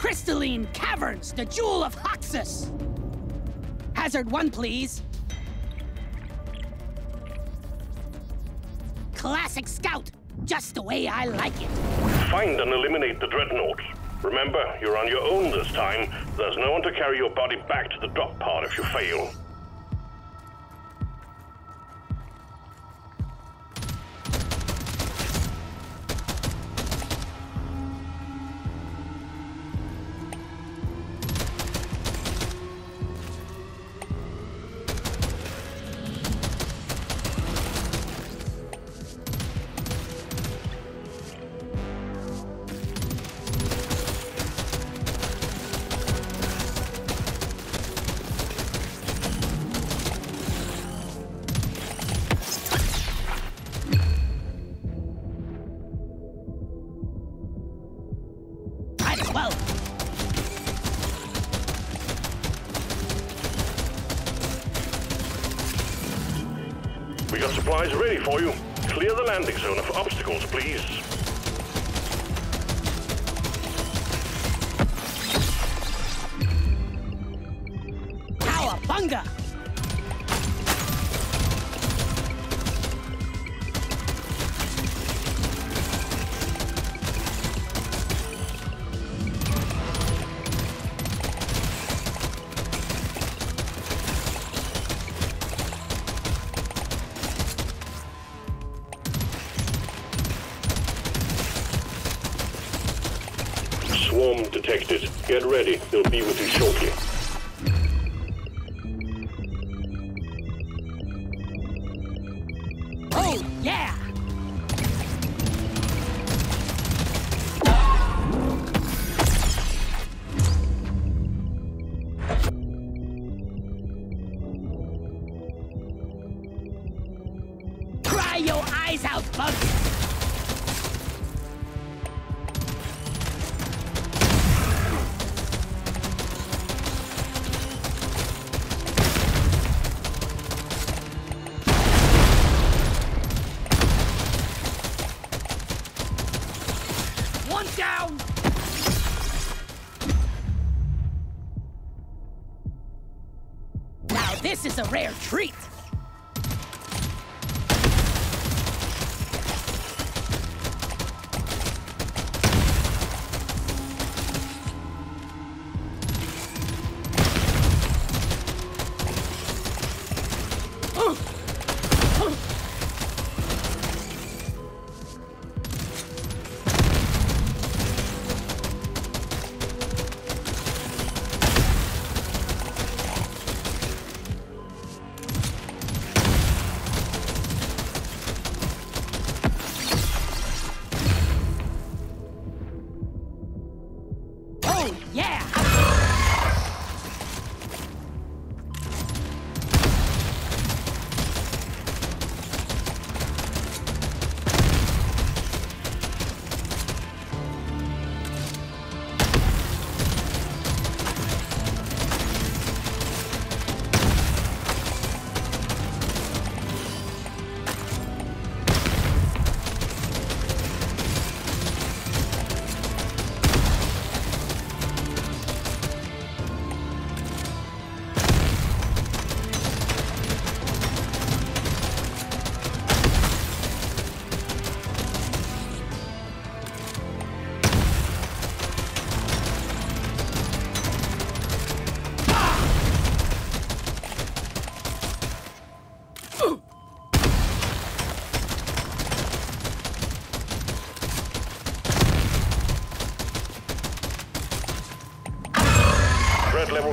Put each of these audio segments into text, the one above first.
Crystalline Caverns, the Jewel of Hoxxes! Hazard one, please. Classic Scout, just the way I like it. Find and eliminate the Dreadnoughts. Remember, you're on your own this time. There's no one to carry your body back to the drop pod if you fail. We got supplies ready for you. Clear the landing zone of obstacles, please. Cowabunga! Swarm detected. Get ready. They'll be with you shortly. Down! Now this is a rare treat!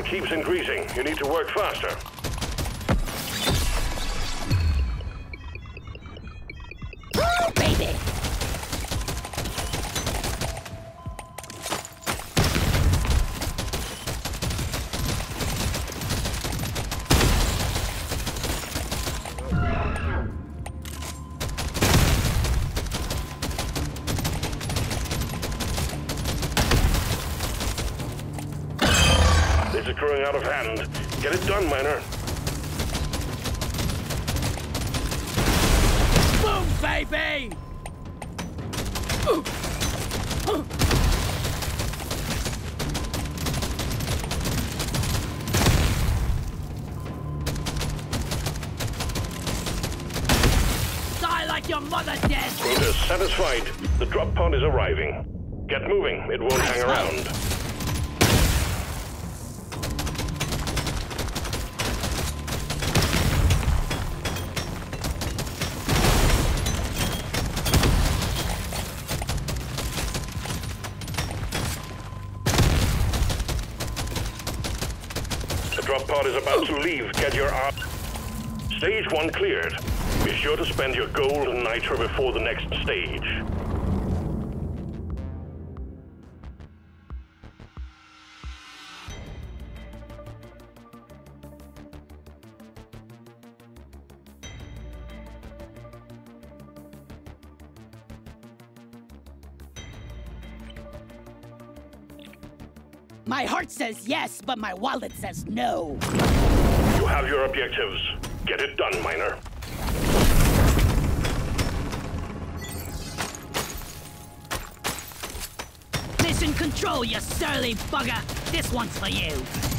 Keeps increasing. You need to work faster. Get it done, Miner. Boom, baby! Die like your mother did! Quota's satisfied. The drop pod is arriving. Get moving. It won't hang around. Is about to leave. Get your arm. Stage one cleared. Be sure to spend your gold and nitra before the next stage. My heart says yes, but my wallet says no. You have your objectives. Get it done, Miner. Mission control, you surly bugger! This one's for you!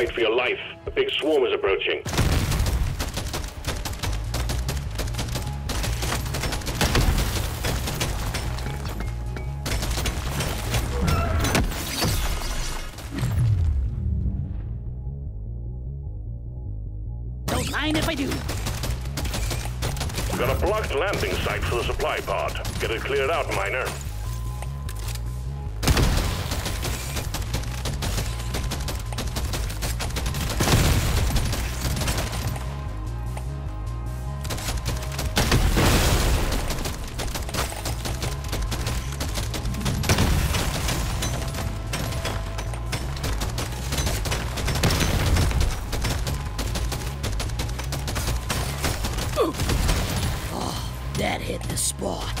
Fight for your life. A big swarm is approaching. Don't mind if I do. Got a blocked landing site for the supply pod. Get it cleared out, Miner. Hit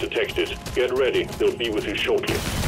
detected. Get ready. They'll be with you shortly.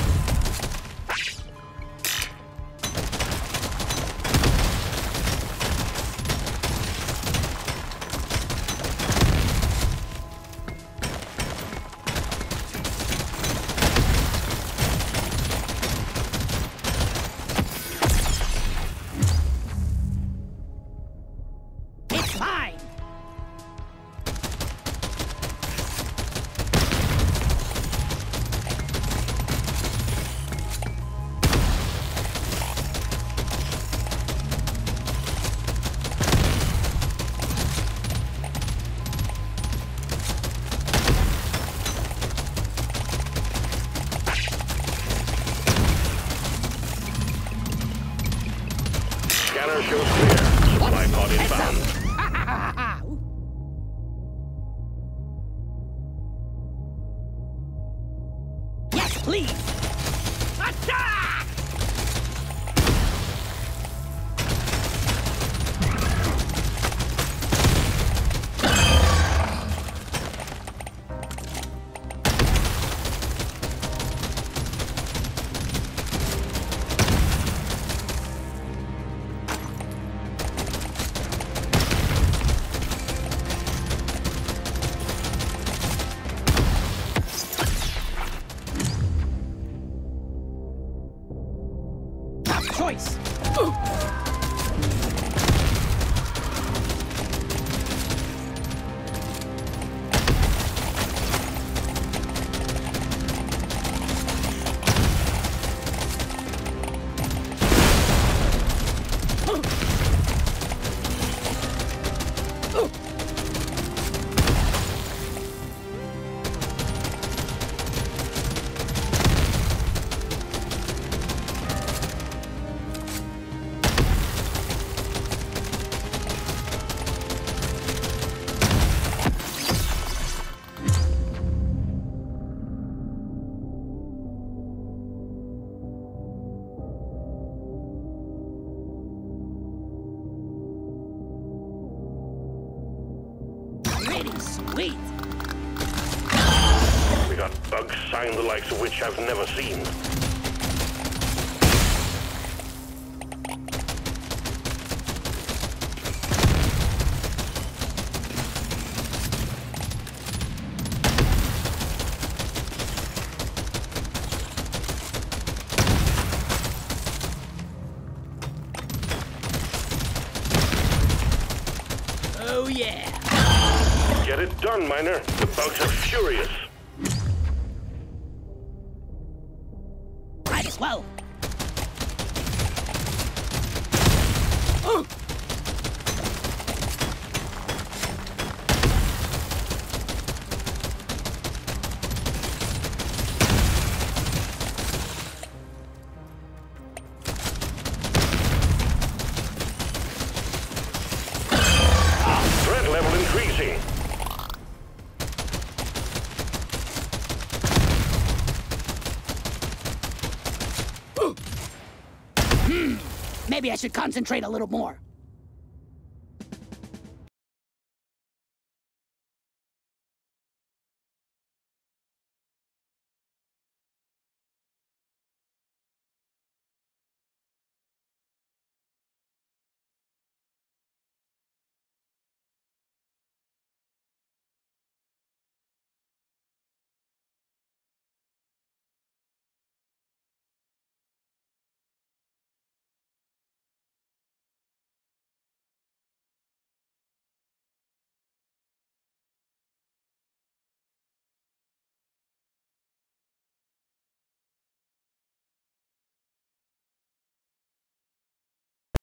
twice. Ooh. Sweet. We got bugs sign the likes of which I've never seen. It done, Miner. The bugs are furious. Maybe I should concentrate a little more.